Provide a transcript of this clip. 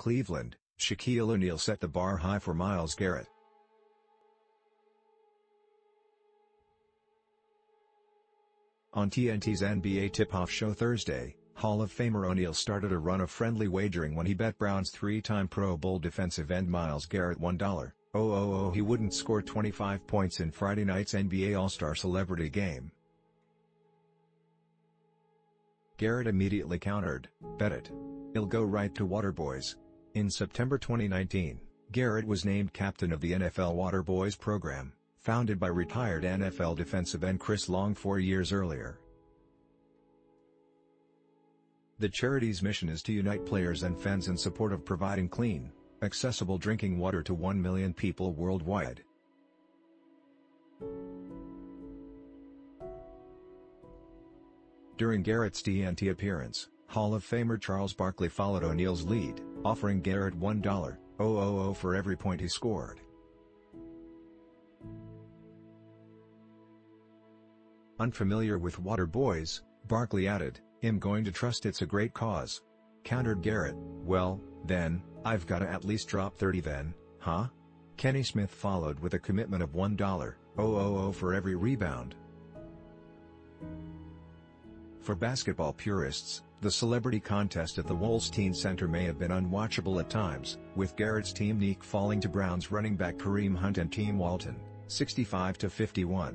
Cleveland, Shaquille O'Neal set the bar high for Myles Garrett. On TNT's NBA tip-off show Thursday, Hall of Famer O'Neal started a run of friendly wagering when he bet Browns three-time Pro Bowl defensive end Myles Garrett $1.000 Oh, oh, oh, he wouldn't score 25 points in Friday night's NBA All-Star Celebrity Game. Garrett immediately countered, bet it. He'll go right to Waterboys. In September 2019, Garrett was named captain of the NFL Waterboys program founded by retired NFL defensive end Chris Long four years earlier. The charity's mission is to unite players and fans in support of providing clean, accessible drinking water to 1 million people worldwide. During Garrett's TNT appearance, Hall of Famer Charles Barkley followed O'Neal's lead, offering Garrett $1.000 for every point he scored. Unfamiliar with Water Boys, Barkley added, I'm going to trust it's a great cause. Countered Garrett, well, then, I've gotta at least drop 30 then, huh? Kenny Smith followed with a commitment of $1.000 for every rebound. For basketball purists, the celebrity contest at the Wolstein Center may have been unwatchable at times, with Garrett's team Nique falling to Browns running back Kareem Hunt and Team Walton, 65-51.